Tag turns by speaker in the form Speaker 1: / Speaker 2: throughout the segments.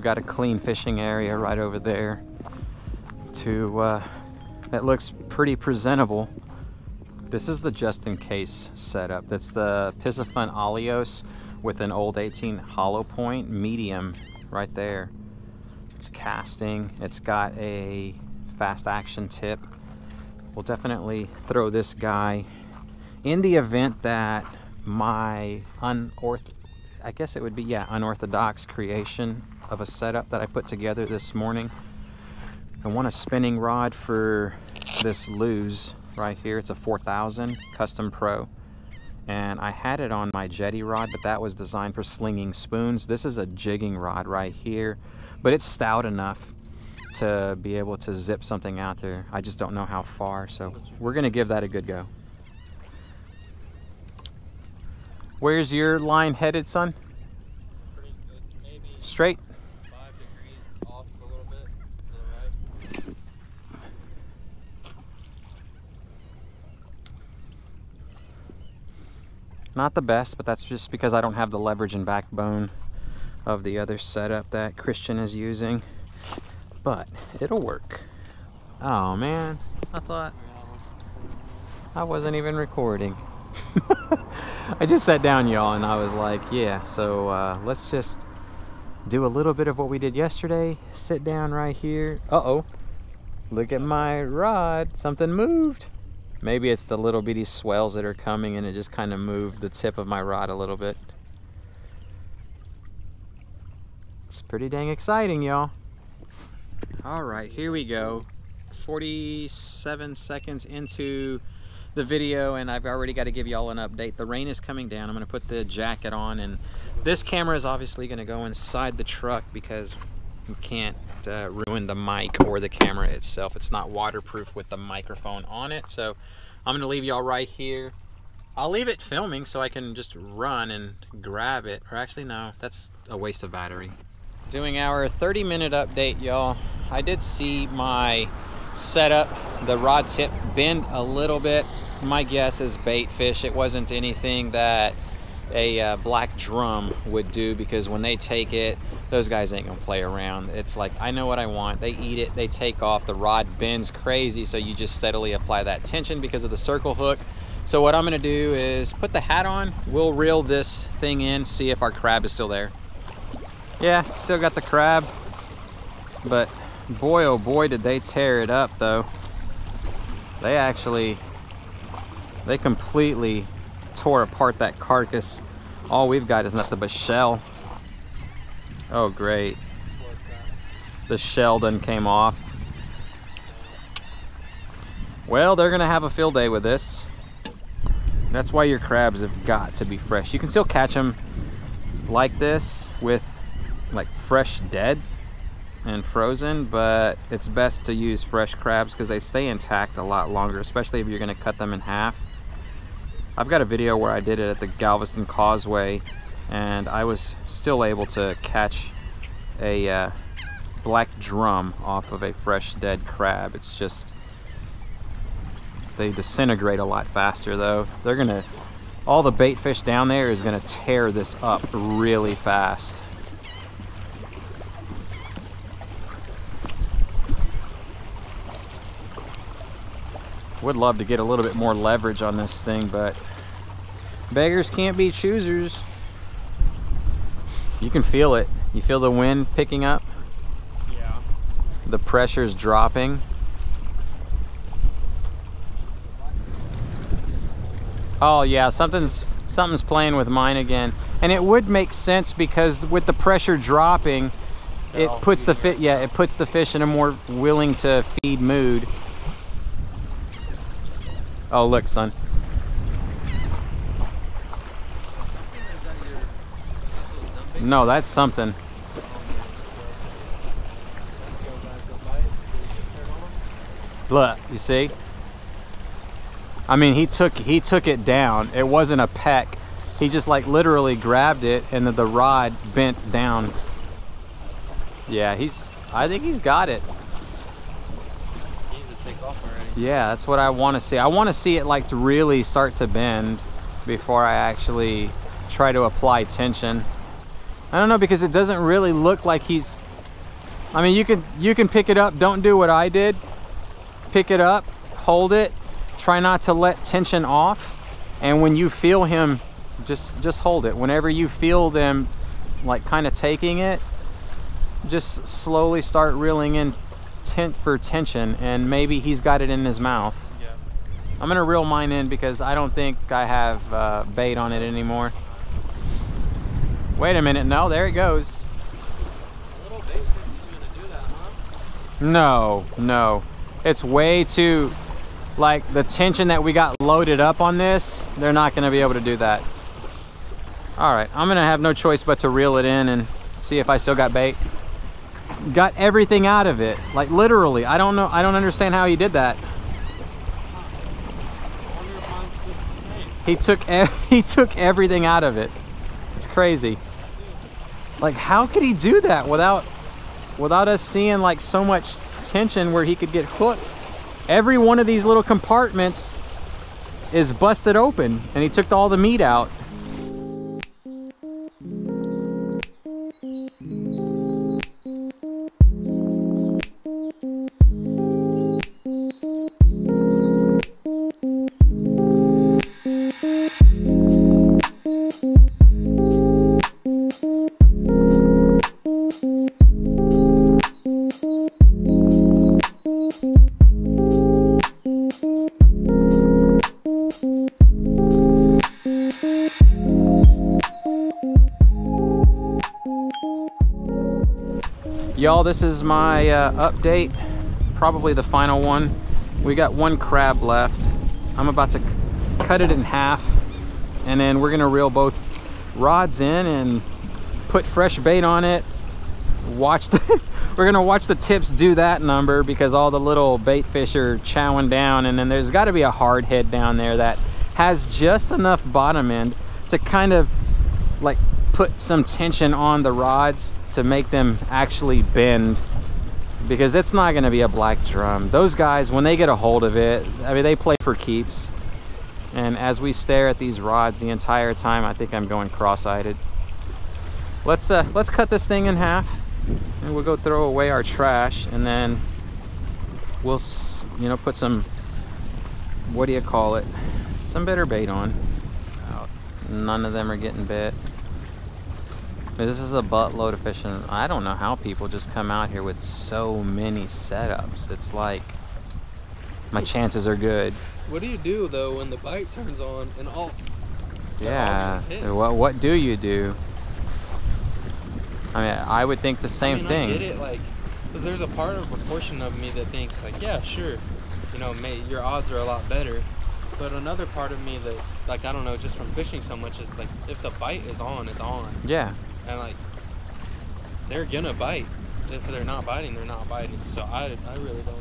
Speaker 1: We've got a clean fishing area right over there to, uh, that looks pretty presentable. This is the just in case setup. That's the Piscifun Alios with an old 18 hollow point medium right there. It's casting. It's got a fast action tip. We'll definitely throw this guy in the event that my unorth I guess it would be yeah unorthodox creation of a setup that I put together this morning. I want a spinning rod for this Lew's right here. It's a 4000 Custom Pro. And I had it on my jetty rod, but that was designed for slinging spoons. This is a jigging rod right here, but it's stout enough to be able to zip something out there. I just don't know how far, so we're gonna give that a good go. Where's your line headed, son? Straight? Not the best, but that's just because I don't have the leverage and backbone of the other setup that Christian is using. But it'll work. Oh man, I thought I wasn't even recording. I just sat down y'all and I was like, yeah, so uh, let's just do a little bit of what we did yesterday. Sit down right here. Uh-oh, look at my rod, something moved. Maybe it's the little bitty swells that are coming and it just kind of moved the tip of my rod a little bit. It's pretty dang exciting, y'all. All right, here we go. 47 seconds into the video and I've already got to give y'all an update. The rain is coming down. I'm going to put the jacket on and this camera is obviously going to go inside the truck because you can't uh, ruin the mic or the camera itself. It's not waterproof with the microphone on it. So I'm going to leave y'all right here. I'll leave it filming so I can just run and grab it. Or actually, no, that's a waste of battery. Doing our 30 minute update, y'all. I did see my setup, the rod tip bend a little bit. My guess is bait fish. It wasn't anything that a uh, black drum would do because when they take it, those guys ain't gonna play around. It's like, I know what I want. They eat it, they take off, the rod bends crazy, so you just steadily apply that tension because of the circle hook. So what I'm gonna do is put the hat on, we'll reel this thing in, see if our crab is still there. Yeah, still got the crab, but boy oh boy did they tear it up though. They actually, they completely tore apart that carcass. All we've got is nothing but shell. Oh, great. The shell done came off. Well, they're gonna have a field day with this. That's why your crabs have got to be fresh. You can still catch them like this with like fresh dead and frozen, but it's best to use fresh crabs because they stay intact a lot longer, especially if you're gonna cut them in half. I've got a video where I did it at the Galveston Causeway and I was still able to catch a uh, black drum off of a fresh dead crab. It's just, they disintegrate a lot faster though. They're gonna, all the bait fish down there is gonna tear this up really fast. Would love to get a little bit more leverage on this thing, but beggars can't be choosers. You can feel it. You feel the wind picking up?
Speaker 2: Yeah.
Speaker 1: The pressure's dropping. Oh yeah, something's something's playing with mine again. And it would make sense because with the pressure dropping, it puts the fit yeah, it puts the fish in a more willing to feed mood. Oh, look, son. No, that's something. Look, you see? I mean, he took he took it down. It wasn't a peck. He just like literally grabbed it and the, the rod bent down. Yeah, he's I think he's got it. Yeah, that's what I want to see. I want to see it like to really start to bend before I actually try to apply tension. I don't know because it doesn't really look like he's I mean you can you can pick it up. Don't do what I did. Pick it up hold it try not to let tension off. And when you feel him just just hold it. Whenever you feel them like kind of taking it just slowly start reeling in tent for tension and maybe he's got it in his mouth.
Speaker 2: Yeah.
Speaker 1: I'm gonna reel mine in because I don't think I have uh, bait on it anymore. Wait a minute. No there it goes.
Speaker 2: Little bait gonna do that, huh?
Speaker 1: no no. It's way too like the tension that we got loaded up on this they're not gonna be able to do that. All right I'm gonna have no choice but to reel it in and see if I still got bait got everything out of it. Like literally. I don't know I don't understand how he did that. He took he took everything out of it. It's crazy. Like how could he do that without without us seeing like so much tension where he could get hooked? Every one of these little compartments is busted open and he took all the meat out Y'all, this is my uh, update, probably the final one. We got one crab left. I'm about to cut it in half and then we're gonna reel both rods in and put fresh bait on it. Watch the, we're gonna watch the tips do that number because all the little bait fish are chowing down and then there's gotta be a hard head down there that has just enough bottom end to kind of like put some tension on the rods to make them actually bend because it's not going to be a black drum. Those guys when they get a hold of it i mean they play for keeps. And as we stare at these rods the entire time i think i'm going cross-eyed. Let's uh let's cut this thing in half and we'll go throw away our trash and then we'll you know put some what do you call it? Some better bait on. None of them are getting bit this is a buttload of fish, and I don't know how people just come out here with so many setups. It's like my chances are good.
Speaker 2: What do you do though when the bite turns on and all?
Speaker 1: Yeah.
Speaker 2: gonna.
Speaker 1: What What do you do? I mean, I would think the same
Speaker 2: I mean,
Speaker 1: thing.
Speaker 2: I get it, like, because there's a part of a portion of me that thinks like, yeah, sure, you know, may, your odds are a lot better. But another part of me that, like, I don't know, just from fishing so much is like, if the bite is on, it's on,
Speaker 1: Yeah.
Speaker 2: And like, they're gonna bite. If they're not biting, they're not biting. So I, I really don't.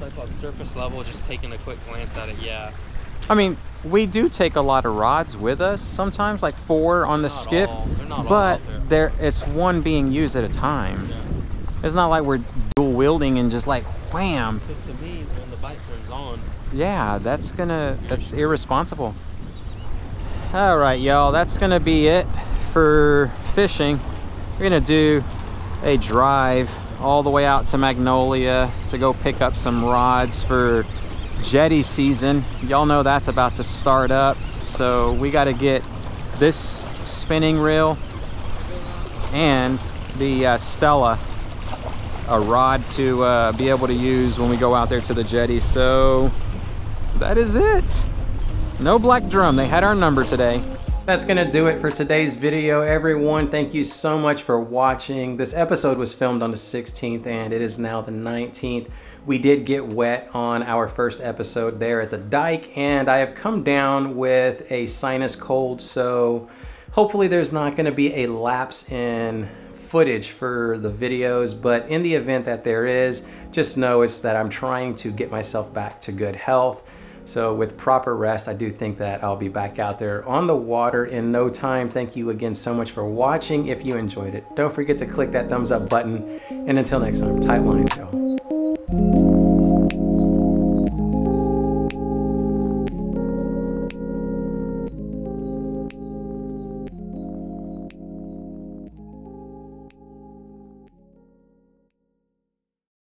Speaker 2: Like on surface level, just taking a quick glance at it, yeah.
Speaker 1: I mean, we do take a lot of rods with us sometimes, like four on the
Speaker 2: Not
Speaker 1: skiff,
Speaker 2: all. They're not
Speaker 1: but there it's one being used at a time.
Speaker 2: Yeah.
Speaker 1: It's not like we're dual wielding and just like wham.
Speaker 2: Because to me, when the bite turns on,
Speaker 1: Yeah, that's gonna that's irresponsible. All right, y'all, that's gonna be it for fishing. We're gonna do a drive all the way out to Magnolia to go pick up some rods for jetty season. Y'all know that's about to start up, so we got to get this spinning reel and the uh, Stella a rod to uh, be able to use when we go out there to the jetty. So that is it. No black drum. They had our number today. That's gonna do it for today's video, everyone. Thank you so much for watching. This episode was filmed on the 16th and it is now the 19th. We did get wet on our first episode there at the dike and I have come down with a sinus cold, so hopefully there's not gonna be a lapse in footage for the videos, but in the event that there is, just know it's that I'm trying to get myself back to good health. So with proper rest, I do think that I'll be back out there on the water in no time. Thank you again so much for watching. If you enjoyed it, don't forget to click that thumbs up button. And until next time, tight lines, y'all.